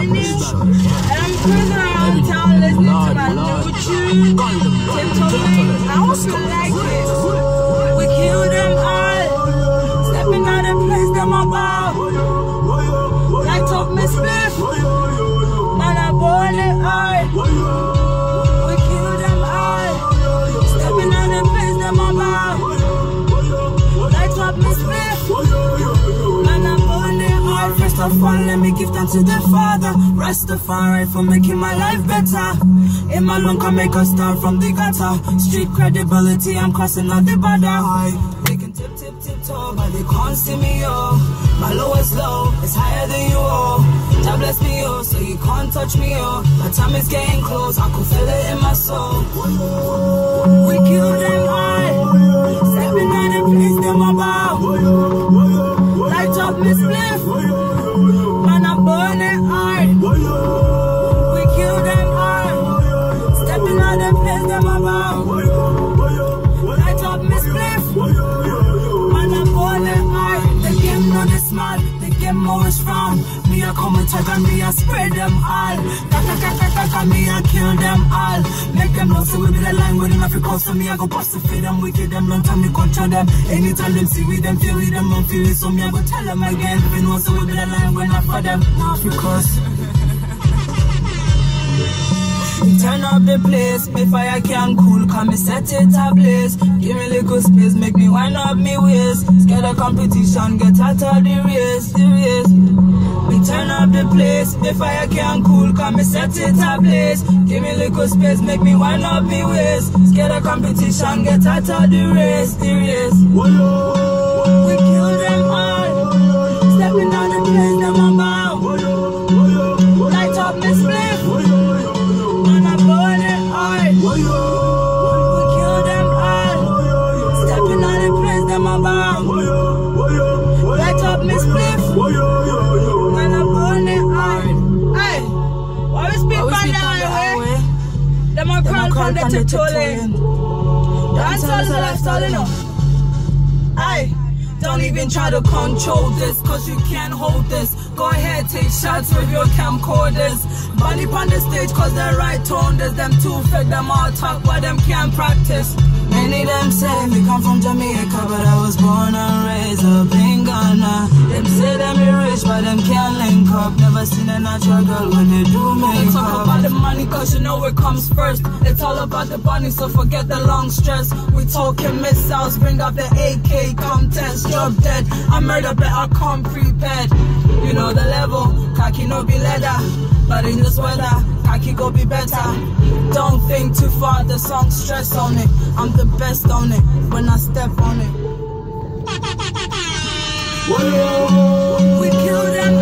And I'm cruising around town listening to my new tune. Tiptoeing. I hope you like it. Of all, let me give thanks to the Father. Rastafari for making my life better. In my lung can make a star from the gutter. Street credibility, I'm crossing out the border. They can tip, tip, tip toe, but they can't see me, oh. My lowest low is higher than you, oh. God bless me, oh, so you can't touch me, oh. My time is getting close, I can feel it in my soul. We kill them all. Light up Miss Bliff. Man, I'm burning hard. The game know the smart. The game always from. Me, I come and tag and me, I spread them all. Kaka, kaka, kaka, me, I kill them all. Make them know, so we be the line with enough calls for me. I go bust the feed them, wicked them, long time me control them. Anytime them see with them, feel with them, don't feel it. So me, I go tell them again. You know, so we be the line when I for them. Not because. Up the place, me fire can cool, come me set it ablaze. Give me little space, make me wind up me waist. Scared of competition, get out of the race, the race. Me turn up the place, me fire can cool, come me set it ablaze. Give me little space, make me wind up me waist. Scared of competition, get out of the race, the race. We a crawl crawl from the from the tiptoe tiptoe lane. lane. Dancehall is a lifestyle, you. Aye. Don't even try to control this, cause you can't hold this. Go ahead, take shots with your camcorders. Bunny on the stage, cause they're right tone. There's them two fake, them all talk, but them can't practice. Many them say me come from Jamaica, but I was born and raised up in Ghana. Them say them be rich, but them can't link up. Never seen a natural girl when they do make talk about the money, cause you know it comes first. It's all about the bunny, so forget the long stress. We talking missiles, bring up the AK, come test, drop dead. I murder better, come prepared. You know the level, khaki no be leather. But in this weather, khaki go be better. Don't think too far, the song stress on it. I'm the best on it when I step on it. We kill them.